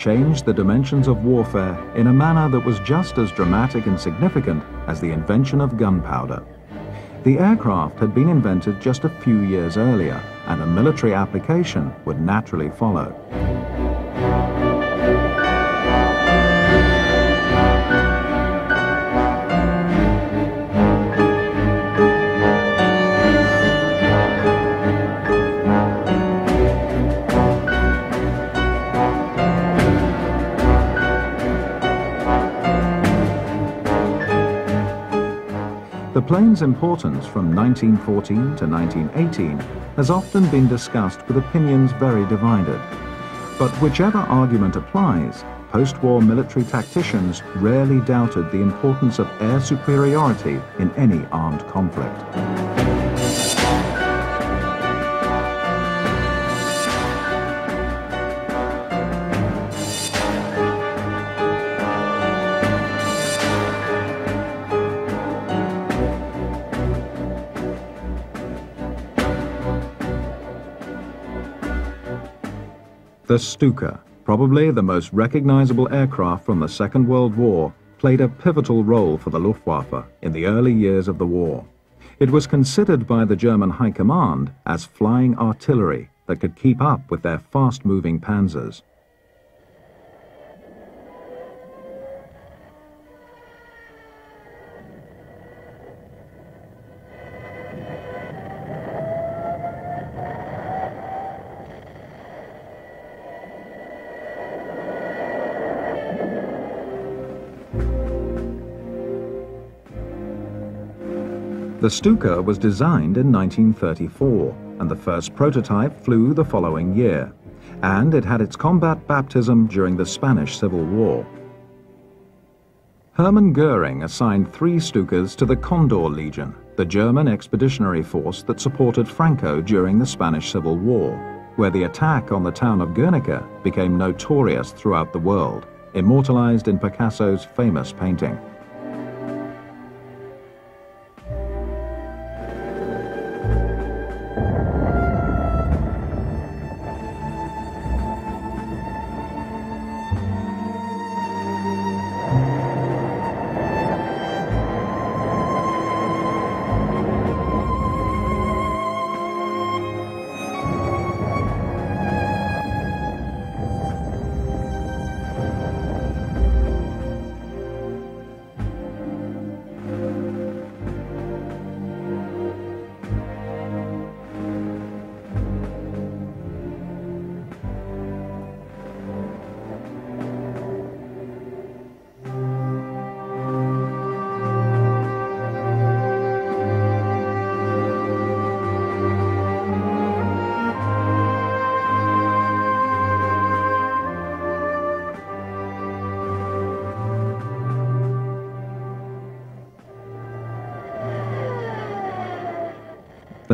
Changed the dimensions of warfare in a manner that was just as dramatic and significant as the invention of gunpowder. The aircraft had been invented just a few years earlier, and a military application would naturally follow. Plane's importance from 1914 to 1918 has often been discussed with opinions very divided. But whichever argument applies, post-war military tacticians rarely doubted the importance of air superiority in any armed conflict. The Stuka, probably the most recognizable aircraft from the Second World War, played a pivotal role for the Luftwaffe in the early years of the war. It was considered by the German High Command as flying artillery that could keep up with their fast-moving panzers. The Stuka was designed in 1934, and the first prototype flew the following year, and it had its combat baptism during the Spanish Civil War. Hermann Goering assigned three Stukas to the Condor Legion, the German expeditionary force that supported Franco during the Spanish Civil War, where the attack on the town of Guernica became notorious throughout the world, immortalized in Picasso's famous painting.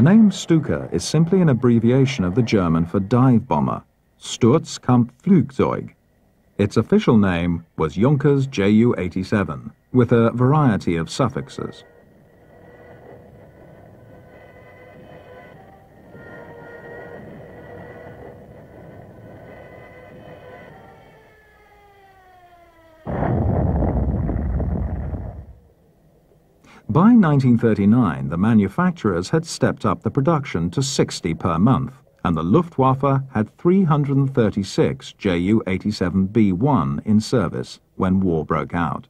Name Stuka is simply an abbreviation of the German for dive bomber, Sturzkampfflugzeug. Its official name was Junkers Ju-87, with a variety of suffixes. By 1939, the manufacturers had stepped up the production to 60 per month, and the Luftwaffe had 336 Ju-87B1 in service when war broke out.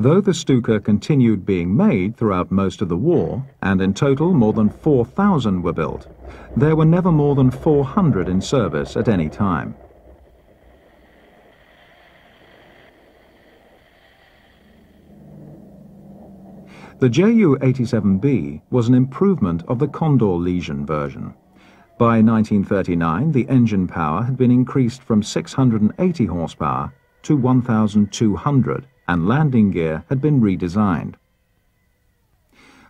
Though the Stuka continued being made throughout most of the war, and in total more than 4,000 were built, there were never more than 400 in service at any time. The Ju-87B was an improvement of the Condor Legion version. By 1939, the engine power had been increased from 680 horsepower to 1,200, and landing gear had been redesigned.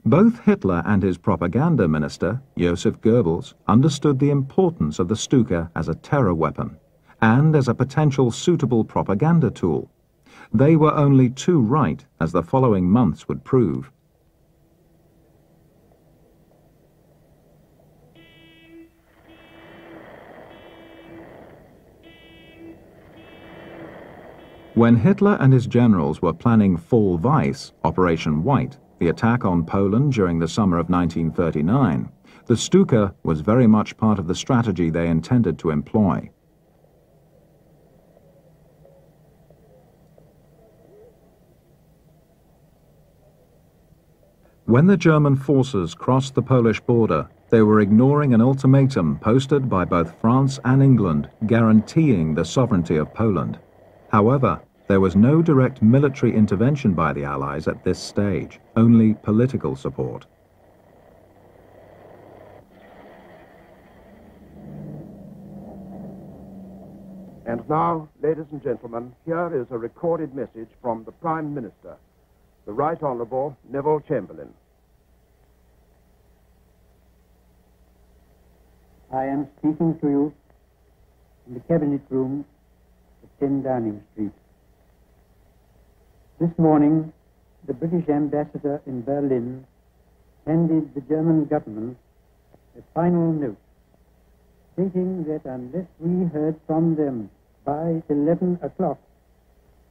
Both Hitler and his propaganda minister, Joseph Goebbels, understood the importance of the Stuka as a terror weapon and as a potential suitable propaganda tool. They were only too right, as the following months would prove. When Hitler and his generals were planning Fall Weiss, Operation White, the attack on Poland during the summer of 1939, the Stuka was very much part of the strategy they intended to employ. When the German forces crossed the Polish border, they were ignoring an ultimatum posted by both France and England guaranteeing the sovereignty of Poland. However, there was no direct military intervention by the Allies at this stage, only political support. And now, ladies and gentlemen, here is a recorded message from the Prime Minister, the Right Honourable Neville Chamberlain. I am speaking to you in the Cabinet Room at 10 Downing Street. This morning, the British ambassador in Berlin handed the German government a final note stating that unless we heard from them by 11 o'clock,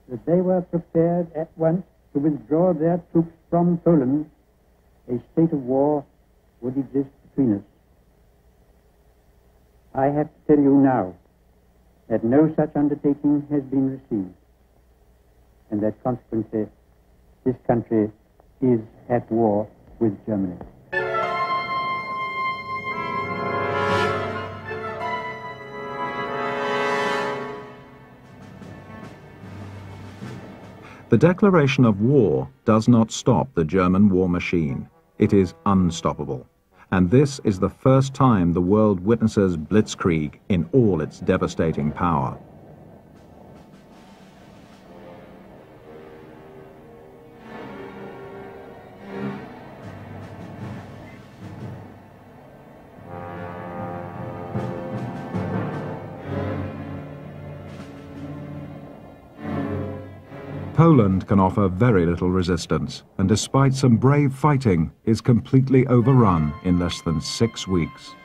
that they were prepared at once to withdraw their troops from Poland, a state of war would exist between us. I have to tell you now that no such undertaking has been received and that consequently this country is at war with Germany. The declaration of war does not stop the German war machine. It is unstoppable. And this is the first time the world witnesses blitzkrieg in all its devastating power. Can offer very little resistance, and despite some brave fighting, is completely overrun in less than six weeks.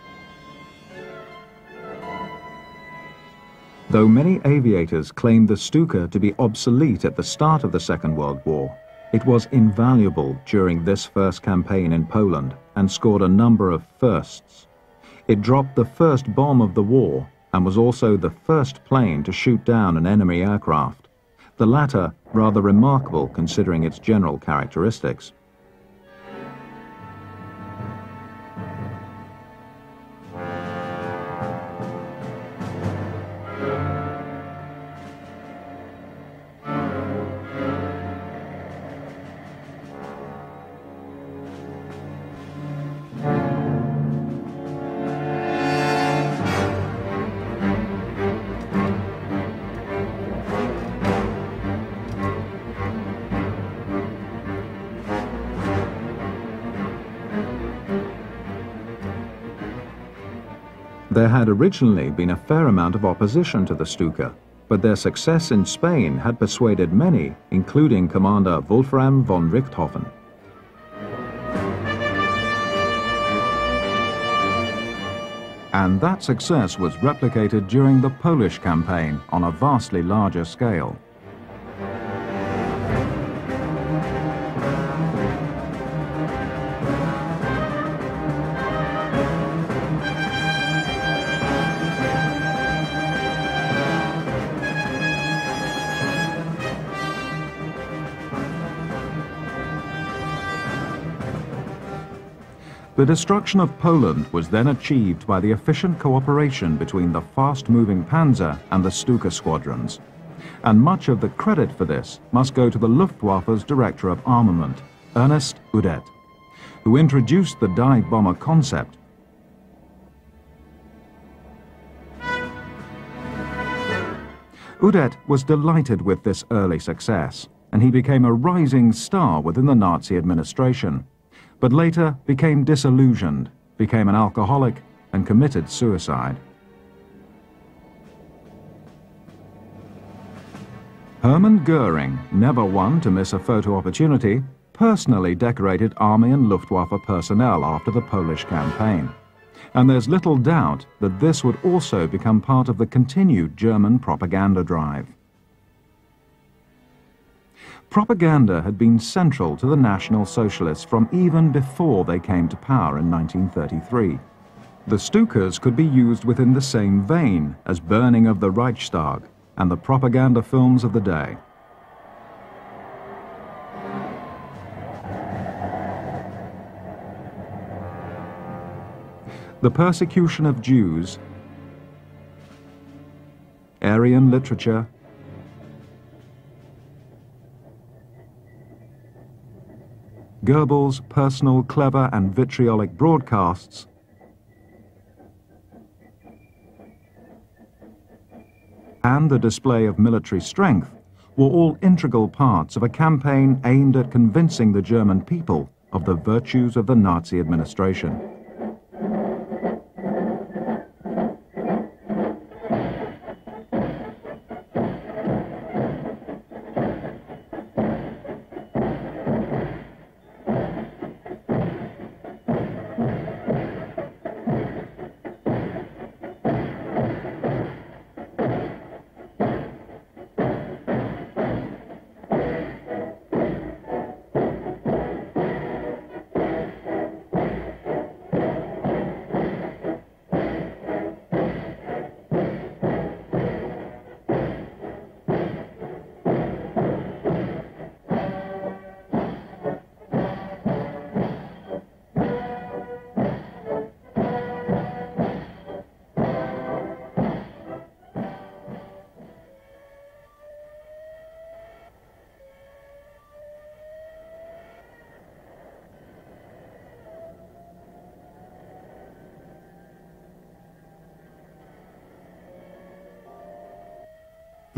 Though many aviators claimed the Stuka to be obsolete at the start of the Second World War, it was invaluable during this first campaign in Poland and scored a number of firsts. It dropped the first bomb of the war and was also the first plane to shoot down an enemy aircraft the latter rather remarkable considering its general characteristics. Originally been a fair amount of opposition to the Stuka, but their success in Spain had persuaded many, including Commander Wolfram von Richthofen. And that success was replicated during the Polish campaign on a vastly larger scale. The destruction of Poland was then achieved by the efficient cooperation between the fast-moving Panzer and the Stuka squadrons. And much of the credit for this must go to the Luftwaffe's Director of Armament, Ernest Udet, who introduced the dive bomber concept Udet was delighted with this early success, and he became a rising star within the Nazi administration but later became disillusioned, became an alcoholic, and committed suicide. Hermann Goering, never one to miss a photo opportunity, personally decorated Army and Luftwaffe personnel after the Polish campaign. And there's little doubt that this would also become part of the continued German propaganda drive. Propaganda had been central to the National Socialists from even before they came to power in 1933. The Stukas could be used within the same vein as burning of the Reichstag and the propaganda films of the day. The persecution of Jews, Aryan literature, Goebbels' personal, clever and vitriolic broadcasts and the display of military strength were all integral parts of a campaign aimed at convincing the German people of the virtues of the Nazi administration.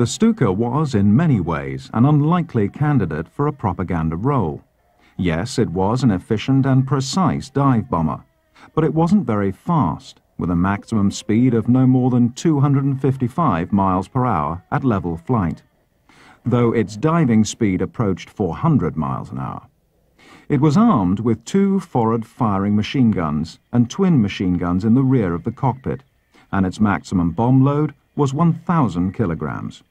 The Stuka was, in many ways, an unlikely candidate for a propaganda role. Yes, it was an efficient and precise dive bomber, but it wasn't very fast, with a maximum speed of no more than 255 miles per hour at level flight, though its diving speed approached 400 miles an hour. It was armed with two forward-firing machine guns and twin machine guns in the rear of the cockpit, and its maximum bomb load was 1,000 kilograms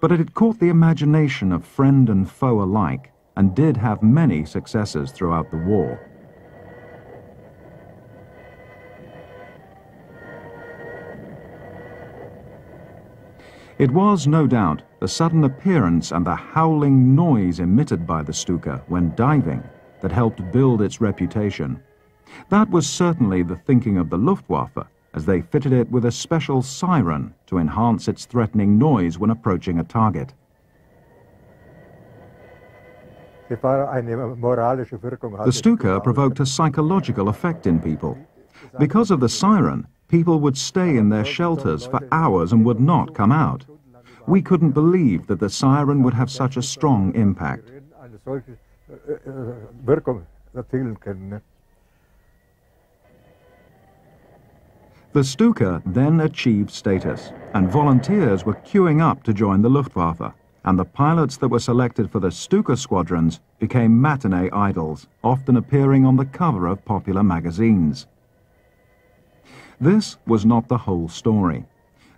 but it had caught the imagination of friend and foe alike and did have many successes throughout the war. It was, no doubt, the sudden appearance and the howling noise emitted by the Stuka when diving that helped build its reputation. That was certainly the thinking of the Luftwaffe, as they fitted it with a special siren to enhance its threatening noise when approaching a target. The Stuka provoked a psychological effect in people. Because of the siren, people would stay in their shelters for hours and would not come out. We couldn't believe that the siren would have such a strong impact. The Stuka then achieved status, and volunteers were queuing up to join the Luftwaffe, and the pilots that were selected for the Stuka squadrons became matinee idols, often appearing on the cover of popular magazines. This was not the whole story.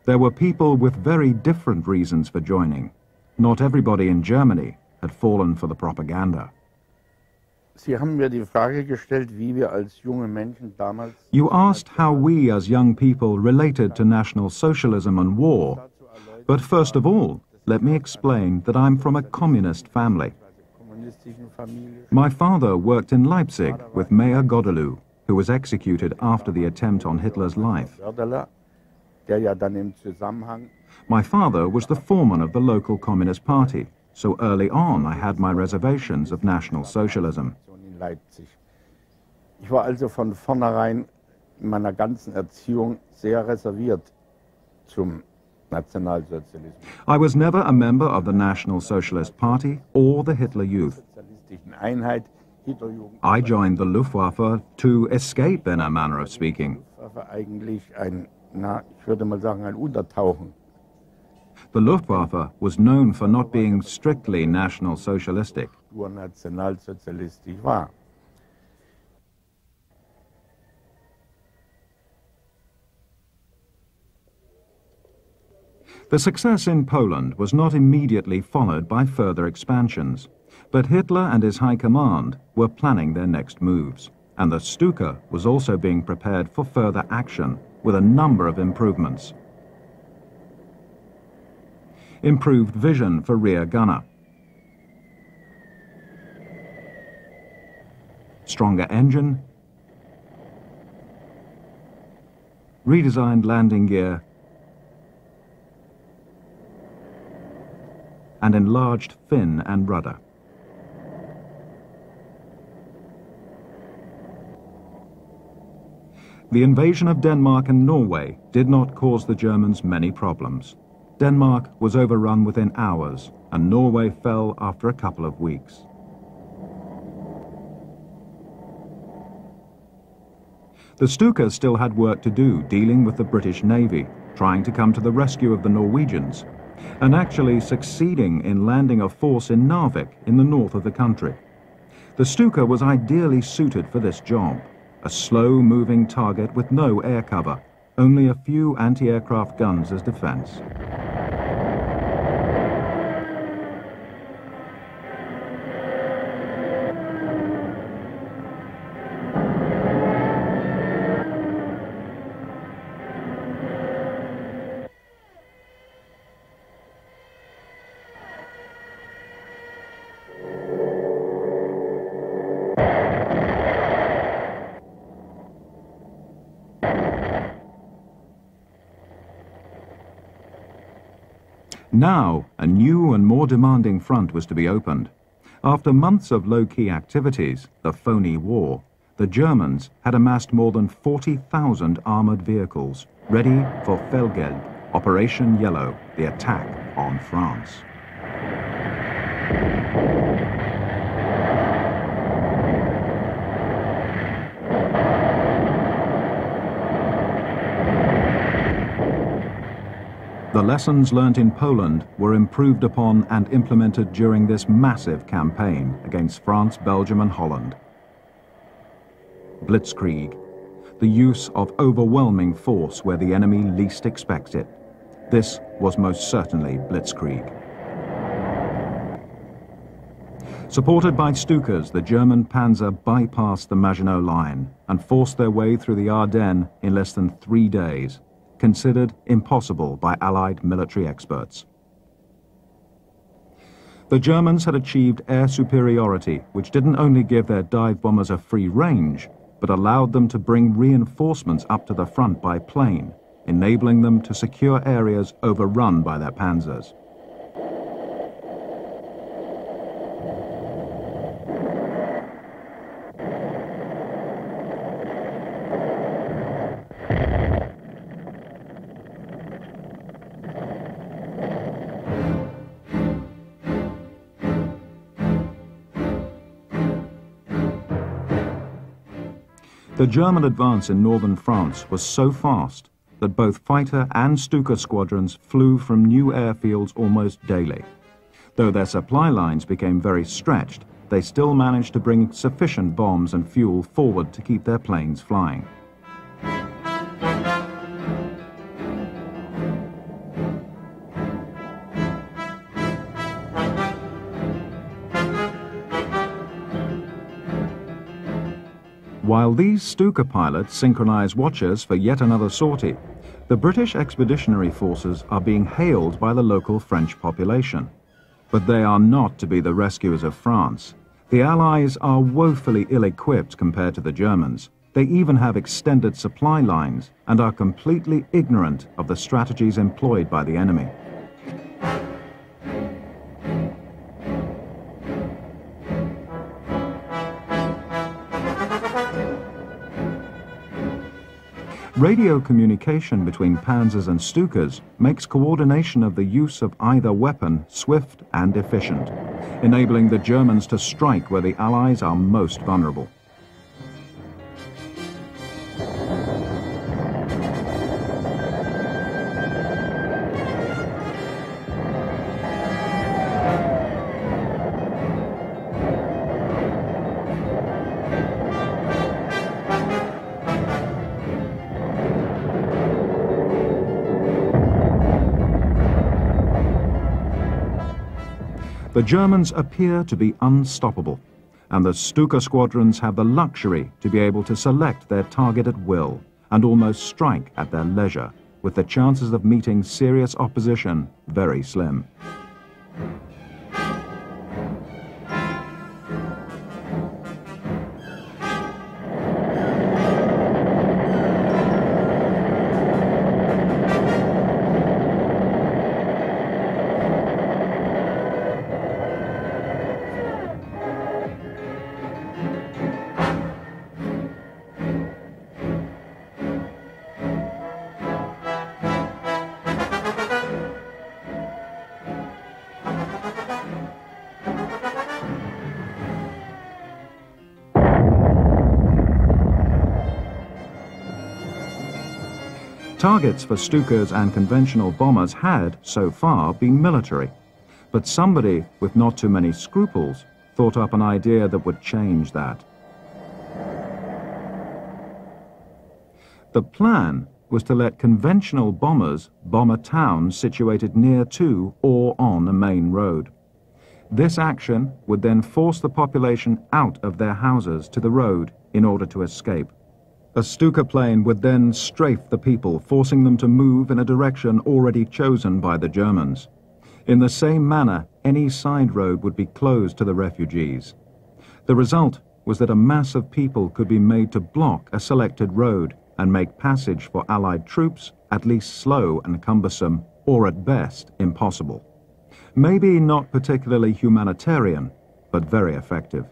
There were people with very different reasons for joining. Not everybody in Germany had fallen for the propaganda. You asked how we as young people related to National Socialism and war. But first of all, let me explain that I'm from a communist family. My father worked in Leipzig with Mayor Goerdeler, who was executed after the attempt on Hitler's life. My father was the foreman of the local Communist Party so early on I had my reservations of National Socialism. Ich war also von vornherein in meiner ganzen Erziehung sehr reserviert zum Nationalsozialismus. I was never a member of the National Socialist Party or the Hitler Youth. I joined the Luftwaffe to escape, in a manner of speaking. Eigentlich ein, na, ich würde mal sagen, ein Untertauchen. The Luftwaffe was known for not being strictly National Socialistic. The success in Poland was not immediately followed by further expansions, but Hitler and his high command were planning their next moves, and the Stuka was also being prepared for further action with a number of improvements. Improved vision for rear gunner. Stronger engine. Redesigned landing gear and enlarged fin and rudder. The invasion of Denmark and Norway did not cause the Germans many problems. Denmark was overrun within hours, and Norway fell after a couple of weeks. The Stuka still had work to do dealing with the British Navy, trying to come to the rescue of the Norwegians, and actually succeeding in landing a force in Narvik in the north of the country. The Stuka was ideally suited for this job, a slow-moving target with no air cover, only a few anti-aircraft guns as defense. Now, a new and more demanding front was to be opened. After months of low-key activities, the phony war, the Germans had amassed more than 40,000 armored vehicles, ready for Fall Gelb, Operation Yellow, the attack on France. The lessons learnt in Poland were improved upon and implemented during this massive campaign against France, Belgium and Holland. Blitzkrieg, the use of overwhelming force where the enemy least expects it. This was most certainly Blitzkrieg. Supported by Stukas, the German panzer bypassed the Maginot Line and forced their way through the Ardennes in less than three days considered impossible by Allied military experts. The Germans had achieved air superiority, which didn't only give their dive bombers a free range, but allowed them to bring reinforcements up to the front by plane, enabling them to secure areas overrun by their panzers. The German advance in northern France was so fast that both fighter and Stuka squadrons flew from new airfields almost daily. Though their supply lines became very stretched, they still managed to bring sufficient bombs and fuel forward to keep their planes flying. While these Stuka pilots synchronize watches for yet another sortie, the British expeditionary forces are being hailed by the local French population. But they are not to be the rescuers of France. The Allies are woefully ill-equipped compared to the Germans. They even have extended supply lines and are completely ignorant of the strategies employed by the enemy. Radio communication between panzers and Stukas makes coordination of the use of either weapon swift and efficient, enabling the Germans to strike where the Allies are most vulnerable. The Germans appear to be unstoppable, and the Stuka squadrons have the luxury to be able to select their target at will and almost strike at their leisure, with the chances of meeting serious opposition very slim. Targets for Stukas and conventional bombers had, so far, been military. But somebody with not too many scruples thought up an idea that would change that. The plan was to let conventional bombers bomb a town situated near to or on a main road. This action would then force the population out of their houses to the road in order to escape. A Stuka plane would then strafe the people, forcing them to move in a direction already chosen by the Germans. In the same manner, any side road would be closed to the refugees. The result was that a mass of people could be made to block a selected road and make passage for Allied troops at least slow and cumbersome, or at best impossible. Maybe not particularly humanitarian, but very effective.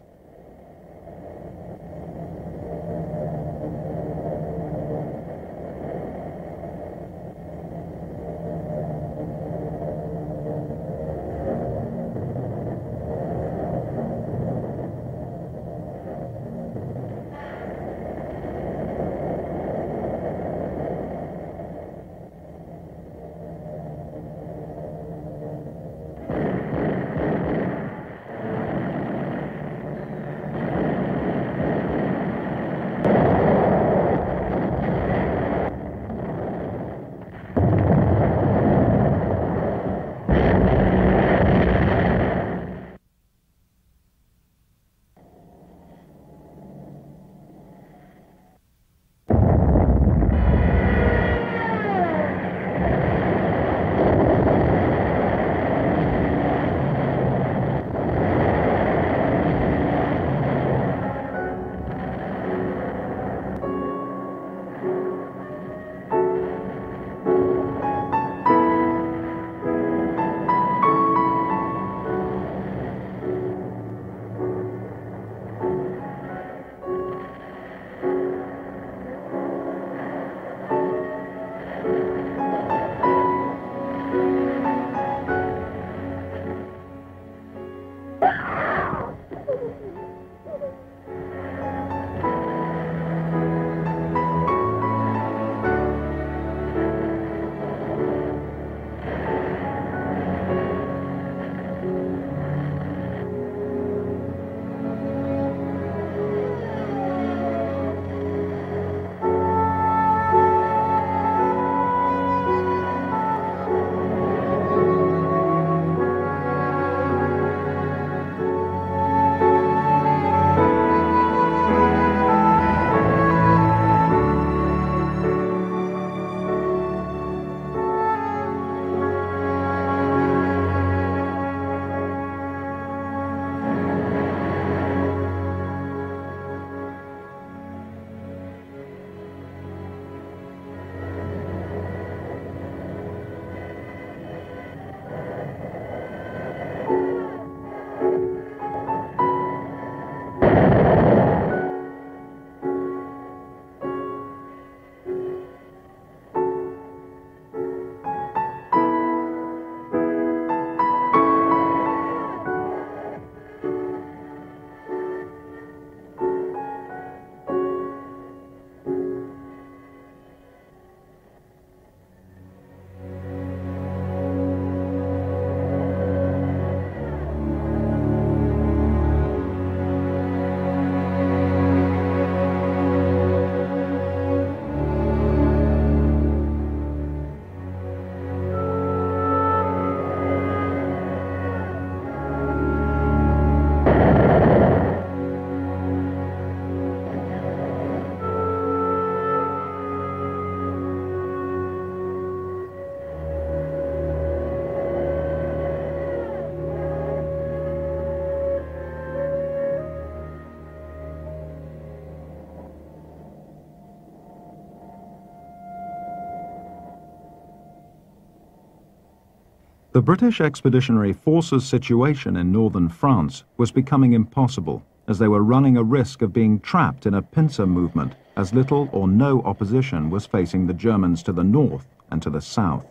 The British Expeditionary Forces situation in northern France was becoming impossible as they were running a risk of being trapped in a pincer movement as little or no opposition was facing the Germans to the north and to the south.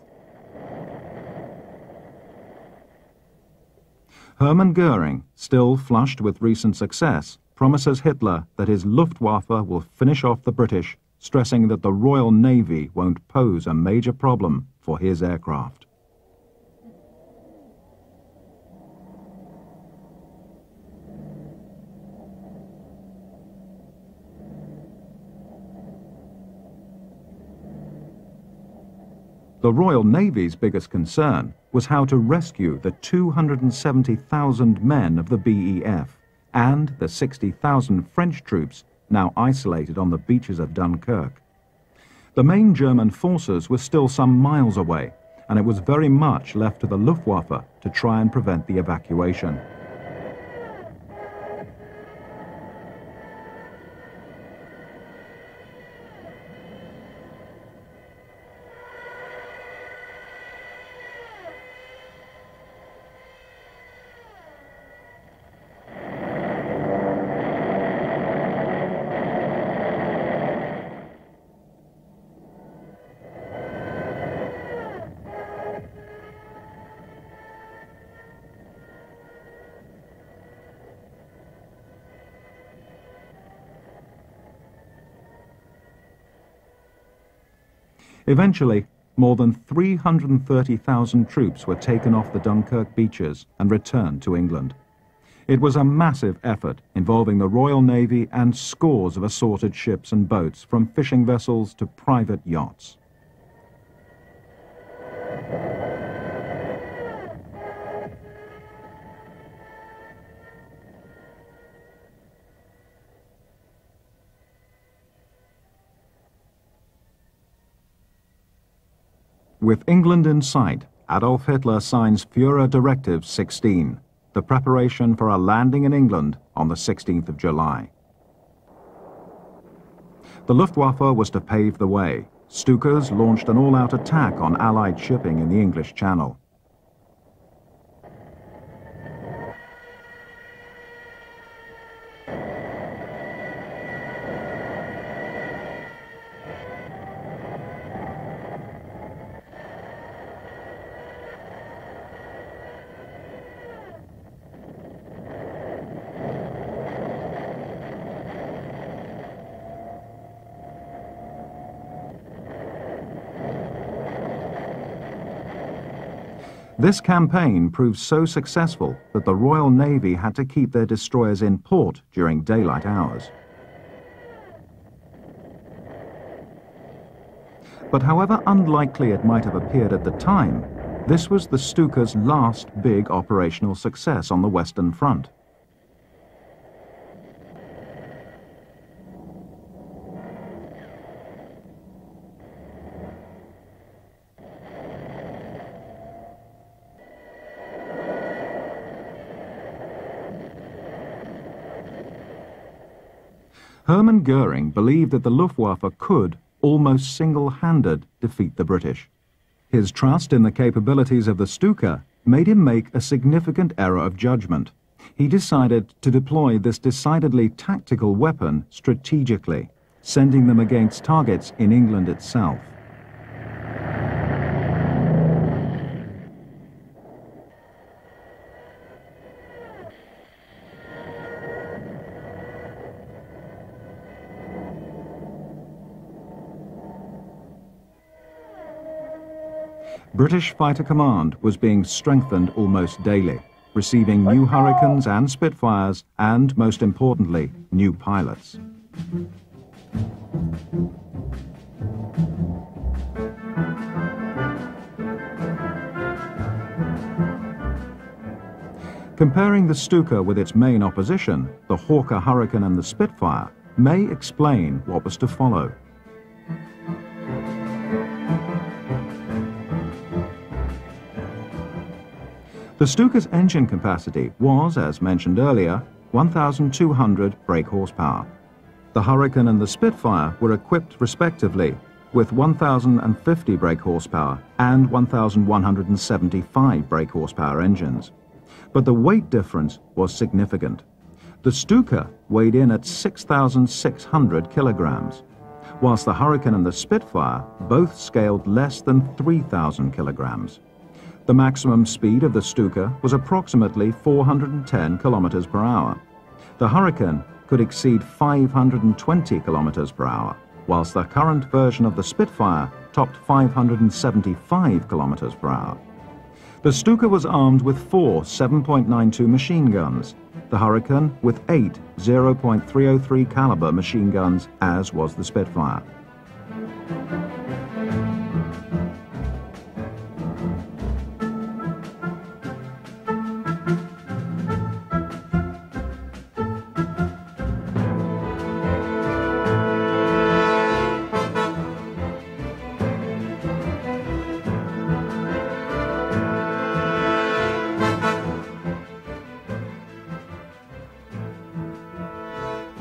Hermann Goering, still flushed with recent success, promises Hitler that his Luftwaffe will finish off the British, stressing that the Royal Navy won't pose a major problem for his aircraft. The Royal Navy's biggest concern was how to rescue the 270,000 men of the BEF and the 60,000 French troops now isolated on the beaches of Dunkirk. The main German forces were still some miles away, and it was very much left to the Luftwaffe to try and prevent the evacuation. Eventually, more than 330,000 troops were taken off the Dunkirk beaches and returned to England. It was a massive effort involving the Royal Navy and scores of assorted ships and boats from fishing vessels to private yachts. With England in sight, Adolf Hitler signs Führer Directive 16, the preparation for a landing in England on the 16th of July. The Luftwaffe was to pave the way. Stukas launched an all-out attack on Allied shipping in the English Channel. This campaign proved so successful that the Royal Navy had to keep their destroyers in port during daylight hours. But however unlikely it might have appeared at the time, this was the Stuka's last big operational success on the Western Front. Goering believed that the Luftwaffe could, almost single-handed, defeat the British. His trust in the capabilities of the Stuka made him make a significant error of judgment. He decided to deploy this decidedly tactical weapon strategically, sending them against targets in England itself. British Fighter Command was being strengthened almost daily, receiving new Hurricanes and Spitfires, and, most importantly, new pilots. Comparing the Stuka with its main opposition, the Hawker Hurricane and the Spitfire, may explain what was to follow. The Stuka's engine capacity was, as mentioned earlier, 1,200 brake horsepower. The Hurricane and the Spitfire were equipped respectively with 1,050 brake horsepower and 1,175 brake horsepower engines. But the weight difference was significant. The Stuka weighed in at 6,600 kilograms, whilst the Hurricane and the Spitfire both scaled less than 3,000 kilograms. The maximum speed of the Stuka was approximately 410 kilometers per hour. The Hurricane could exceed 520 kilometers per hour, whilst the current version of the Spitfire topped 575 kilometers per hour. The Stuka was armed with four 7.92 machine guns, the Hurricane with eight 0.303 caliber machine guns, as was the Spitfire.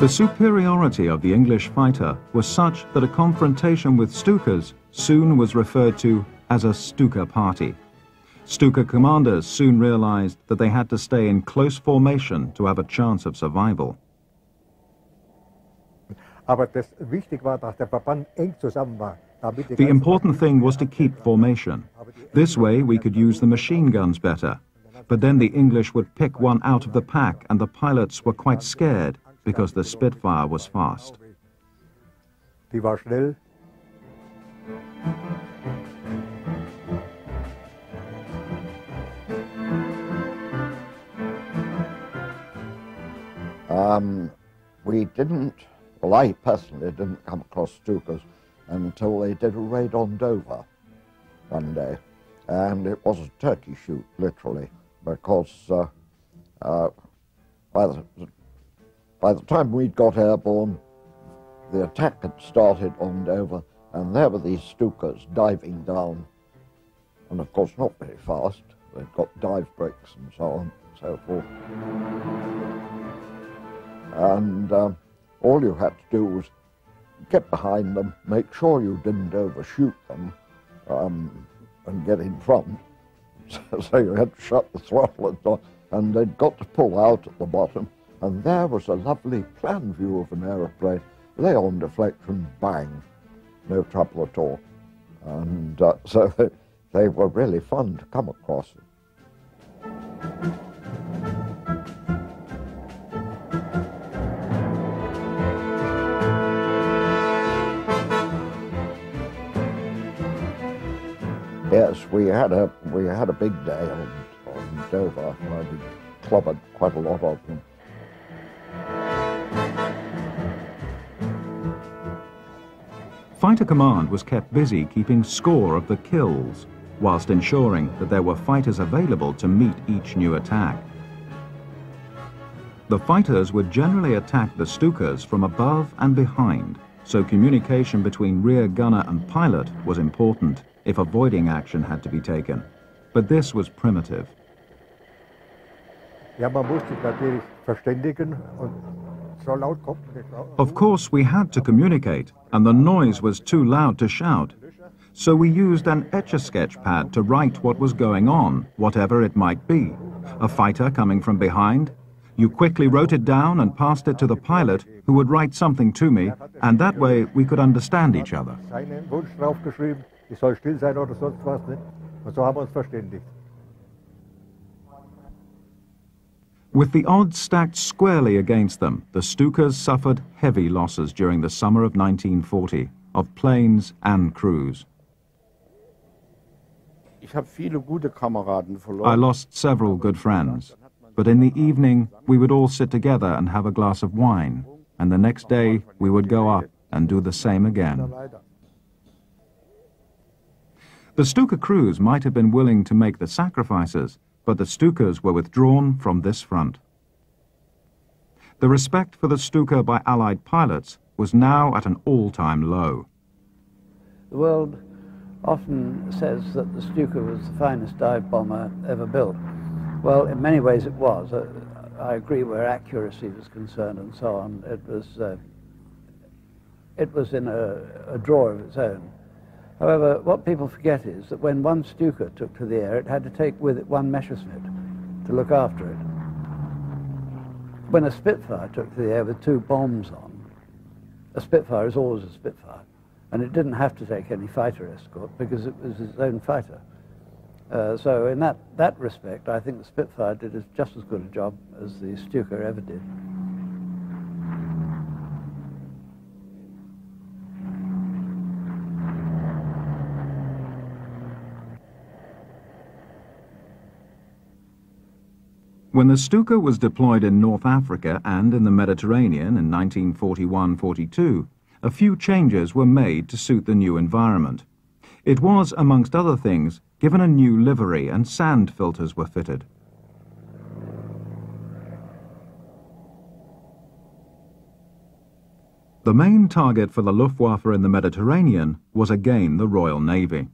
The superiority of the English fighter was such that a confrontation with Stukas soon was referred to as a Stuka party. Stuka commanders soon realized that they had to stay in close formation to have a chance of survival. The important thing was to keep formation. This way we could use the machine guns better. But then the English would pick one out of the pack and the pilots were quite scared because the Spitfire was fast. Die war schnell. Um, we didn't, well, I personally didn't come across Stukas until they did a raid on Dover one day. And it was a turkey shoot, literally, because uh, uh, by the by the time we'd got airborne, the attack had started on Dover, and there were these Stukas diving down. And of course, not very fast. They'd got dive brakes and so on and so forth. And um, all you had to do was get behind them, make sure you didn't overshoot them, um, and get in front. so you had to shut the throttle, and, and they'd got to pull out at the bottom and there was a lovely plan view of an aeroplane. Lay on deflection, bang, no trouble at all. And uh, so they, were really fun to come across. Yes, we had a we had a big day on, on Dover. We clobbered quite a lot of them. Fighter Command was kept busy keeping score of the kills, whilst ensuring that there were fighters available to meet each new attack. The fighters would generally attack the Stukas from above and behind, so communication between rear gunner and pilot was important if avoiding action had to be taken. But this was primitive. Ja, man natürlich verständigen und of course, we had to communicate, and the noise was too loud to shout. So we used an Etch-a-Sketch pad to write what was going on, whatever it might be. A fighter coming from behind. You quickly wrote it down and passed it to the pilot, who would write something to me, and that way we could understand each other. With the odds stacked squarely against them, the Stukas suffered heavy losses during the summer of 1940, of planes and crews. I lost several good friends, but in the evening we would all sit together and have a glass of wine, and the next day we would go up and do the same again. The Stuka crews might have been willing to make the sacrifices, but the Stukas were withdrawn from this front. The respect for the Stuka by Allied pilots was now at an all-time low. The world often says that the Stuka was the finest dive bomber ever built. Well, in many ways it was. Uh, I agree where accuracy was concerned and so on. It was, uh, it was in a, a drawer of its own. However, what people forget is that when one Stuka took to the air, it had to take with it one Messerschmitt to look after it. When a Spitfire took to the air with two bombs on, a Spitfire is always a Spitfire, and it didn't have to take any fighter escort because it was its own fighter. Uh, so in that, that respect, I think the Spitfire did just as good a job as the Stuka ever did. When the Stuka was deployed in North Africa and in the Mediterranean in 1941-42, a few changes were made to suit the new environment. It was, amongst other things, given a new livery and sand filters were fitted. The main target for the Luftwaffe in the Mediterranean was again the Royal Navy.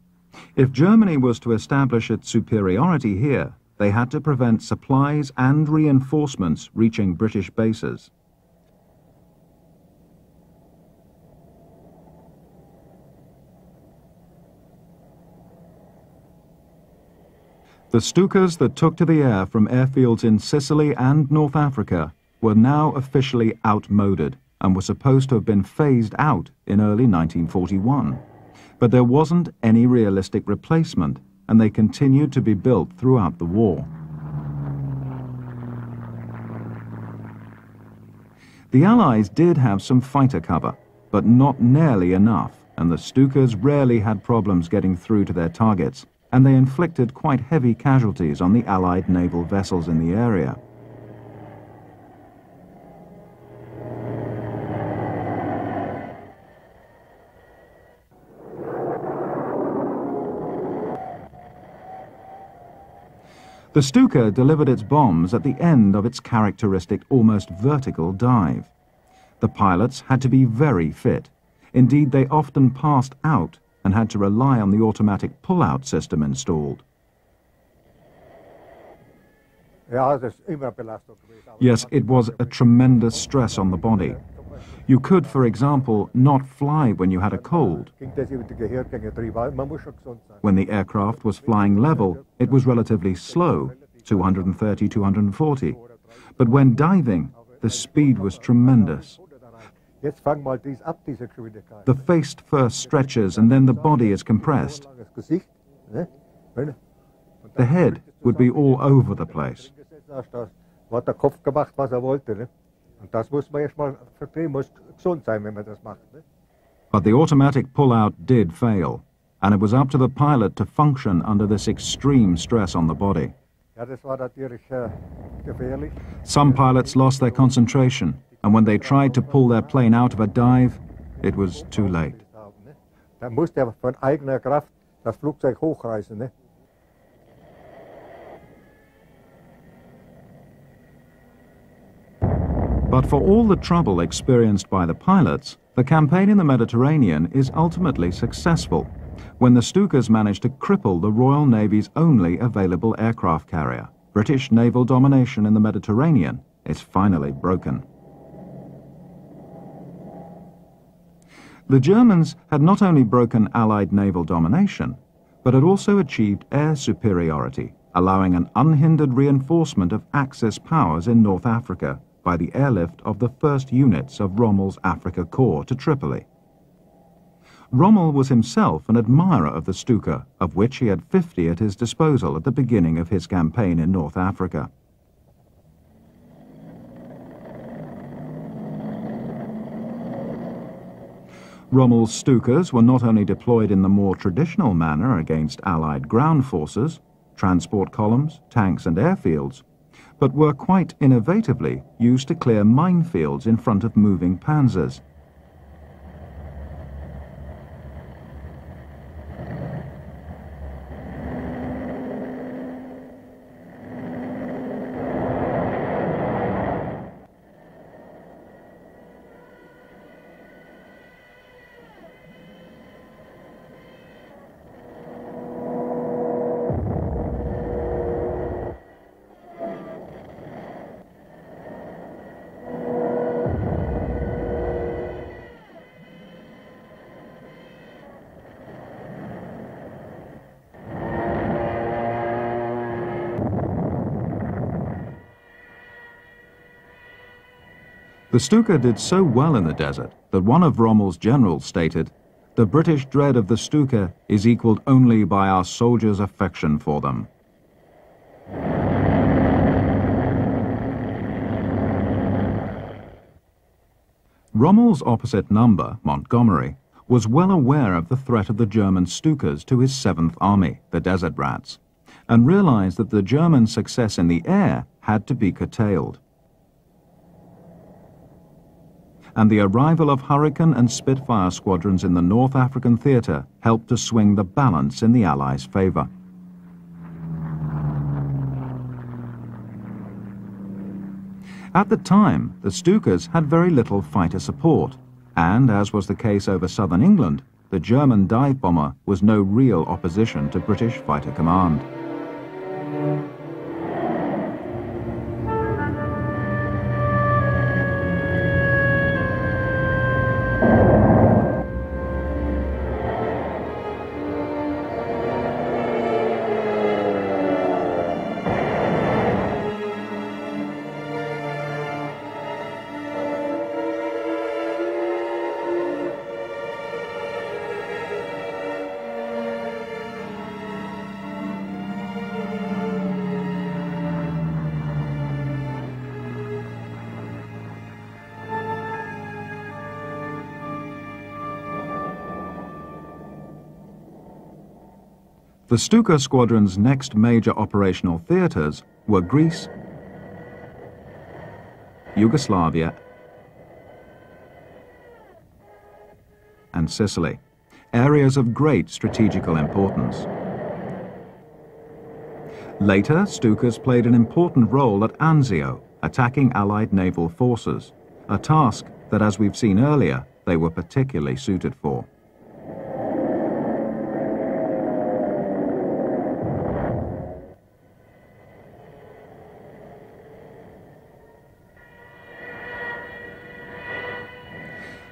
If Germany was to establish its superiority here, they had to prevent supplies and reinforcements reaching British bases. The Stukas that took to the air from airfields in Sicily and North Africa were now officially outmoded and were supposed to have been phased out in early 1941. But there wasn't any realistic replacement and they continued to be built throughout the war. The Allies did have some fighter cover, but not nearly enough, and the Stukas rarely had problems getting through to their targets, and they inflicted quite heavy casualties on the Allied naval vessels in the area. The Stuka delivered its bombs at the end of its characteristic almost vertical dive. The pilots had to be very fit. Indeed, they often passed out and had to rely on the automatic pull-out system installed. Yes, it was a tremendous stress on the body. You could, for example, not fly when you had a cold. When the aircraft was flying level, it was relatively slow, 230, 240. But when diving, the speed was tremendous. The face first stretches and then the body is compressed. The head would be all over the place. Und das muss man erstmal verstehen, muss gesund sein, wenn man das macht. Ne? But the automatic pull-out did fail, and it was up to the pilot to function under this extreme stress on the body. Ja, das war natürlich äh, gefährlich. Some pilots lost their concentration, and when they tried to pull their plane out of a dive, it was too late. Da musste er von eigener Kraft das Flugzeug hochreißen. Ne? But for all the trouble experienced by the pilots, the campaign in the Mediterranean is ultimately successful when the Stukas manage to cripple the Royal Navy's only available aircraft carrier. British naval domination in the Mediterranean is finally broken. The Germans had not only broken Allied naval domination, but had also achieved air superiority, allowing an unhindered reinforcement of Axis powers in North Africa by the airlift of the first units of Rommel's Afrika Korps to Tripoli. Rommel was himself an admirer of the Stuka, of which he had 50 at his disposal at the beginning of his campaign in North Africa. Rommel's Stukas were not only deployed in the more traditional manner against Allied ground forces, transport columns, tanks and airfields, but were quite innovatively used to clear minefields in front of moving panzers. The Stuka did so well in the desert that one of Rommel's generals stated, The British dread of the Stuka is equalled only by our soldiers' affection for them. Rommel's opposite number, Montgomery, was well aware of the threat of the German Stukas to his Seventh Army, the Desert Rats, and realized that the German success in the air had to be curtailed. And the arrival of Hurricane and Spitfire squadrons in the North African theatre helped to swing the balance in the Allies' favor. At the time, the Stukas had very little fighter support, and, as was the case over southern England, the German dive bomber was no real opposition to British fighter command. The Stuka Squadron's next major operational theatres were Greece, Yugoslavia, and Sicily, areas of great strategical importance. Later, Stukas played an important role at Anzio, attacking Allied naval forces, a task that, as we've seen earlier, they were particularly suited for.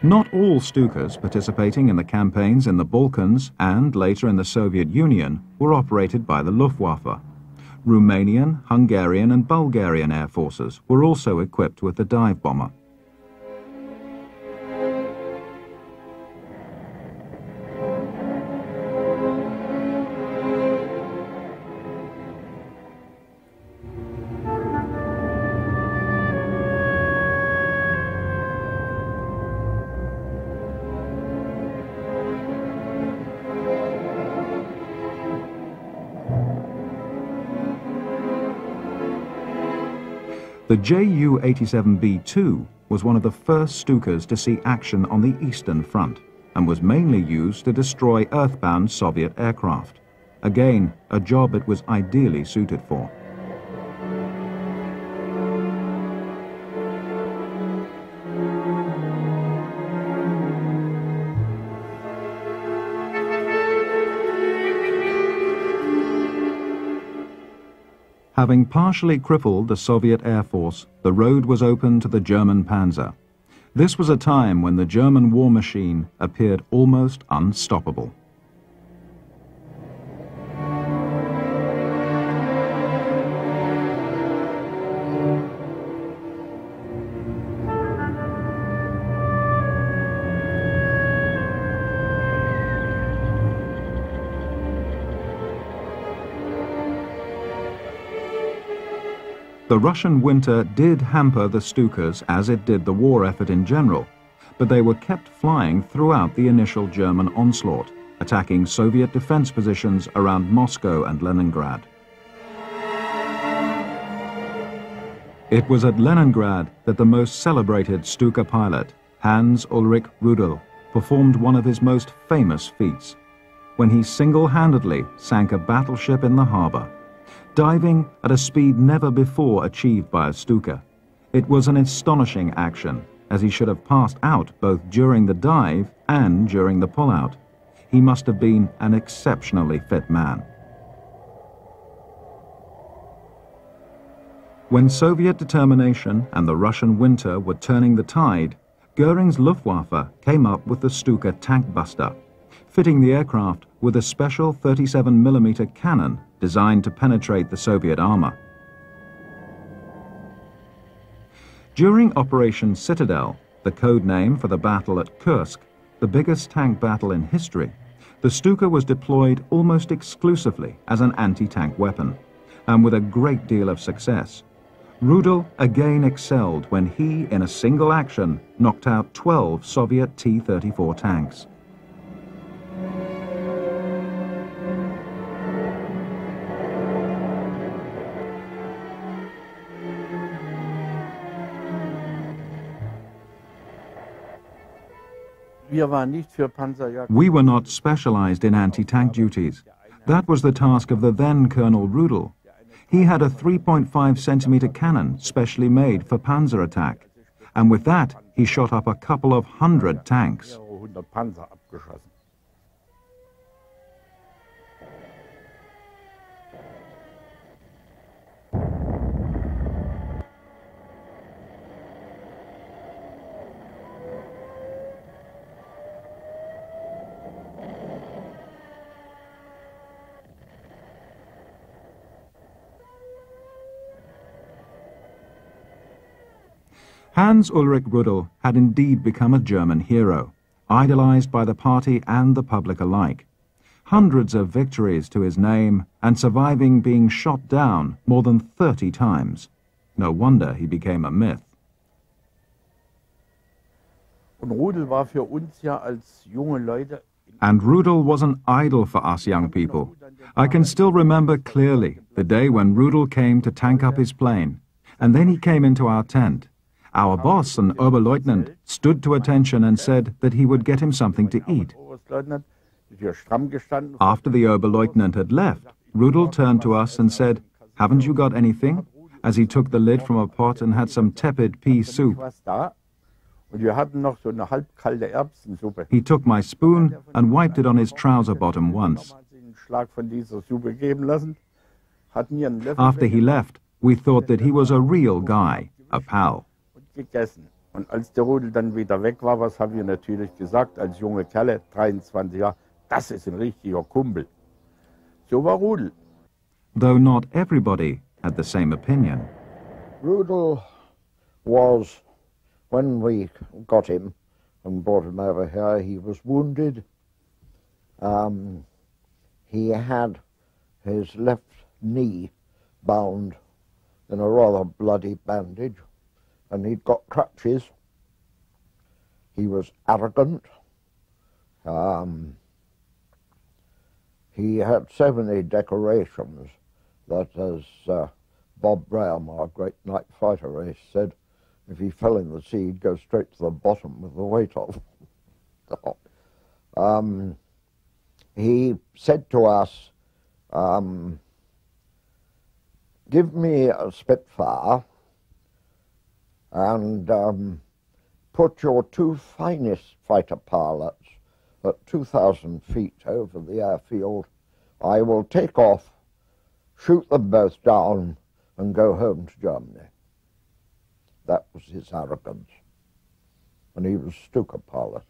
Not all Stukas participating in the campaigns in the Balkans and later in the Soviet Union were operated by the Luftwaffe. Romanian, Hungarian and Bulgarian air forces were also equipped with the dive bomber. The Ju-87B2 was one of the first Stukas to see action on the Eastern Front and was mainly used to destroy earthbound Soviet aircraft. Again, a job it was ideally suited for. Having partially crippled the Soviet Air Force, the road was open to the German Panzer. This was a time when the German war machine appeared almost unstoppable. The Russian winter did hamper the Stukas as it did the war effort in general, but they were kept flying throughout the initial German onslaught, attacking Soviet defense positions around Moscow and Leningrad. It was at Leningrad that the most celebrated Stuka pilot, Hans Ulrich Rudel, performed one of his most famous feats, when he single-handedly sank a battleship in the harbor diving at a speed never before achieved by a Stuka. It was an astonishing action, as he should have passed out both during the dive and during the pullout. He must have been an exceptionally fit man. When Soviet determination and the Russian winter were turning the tide, Goering's Luftwaffe came up with the Stuka tank buster, fitting the aircraft with a special 37mm cannon designed to penetrate the Soviet armor. During Operation Citadel, the code name for the battle at Kursk, the biggest tank battle in history, the Stuka was deployed almost exclusively as an anti-tank weapon, and with a great deal of success. Rudel again excelled when he, in a single action, knocked out 12 Soviet T-34 tanks. We were not specialized in anti-tank duties. That was the task of the then Colonel Rudel. He had a 3.5 centimeter cannon specially made for panzer attack. And with that, he shot up a couple of hundred tanks. Hans Ulrich Rudel had indeed become a German hero, idolized by the party and the public alike. Hundreds of victories to his name, and surviving being shot down more than 30 times. No wonder he became a myth. And Rudel was an idol for us young people. I can still remember clearly the day when Rudel came to tank up his plane, and then he came into our tent. Our boss, an Oberleutnant, stood to attention and said that he would get him something to eat. After the Oberleutnant had left, Rudel turned to us and said, Haven't you got anything? As he took the lid from a pot and had some tepid pea soup. He took my spoon and wiped it on his trouser bottom once. After he left, we thought that he was a real guy, a pal. Gegessen. Und als der Rudel dann wieder weg war, was haben wir natürlich gesagt, als junge Kerle, 23 Jahre, das ist ein richtiger Kumpel. So war Rudel. Though not everybody had the same opinion. Rudel was, when we got him and brought him over here, he was wounded. Um, he had his left knee bound in a rather bloody bandage and he'd got crutches. He was arrogant. Um, he had so many decorations that, as uh, Bob Braham, our great night fighter race, said, if he fell in the sea, he'd go straight to the bottom with the weight of. um, he said to us, um, give me a Spitfire and um, put your two finest fighter pilots at 2,000 feet over the airfield. I will take off, shoot them both down, and go home to Germany. That was his arrogance. And he was Stuka pilot.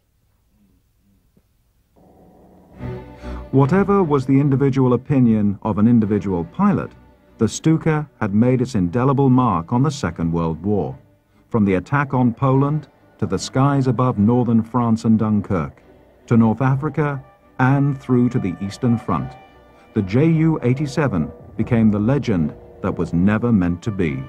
Whatever was the individual opinion of an individual pilot, the Stuka had made its indelible mark on the Second World War from the attack on Poland to the skies above northern France and Dunkirk, to North Africa and through to the Eastern Front. The Ju-87 became the legend that was never meant to be.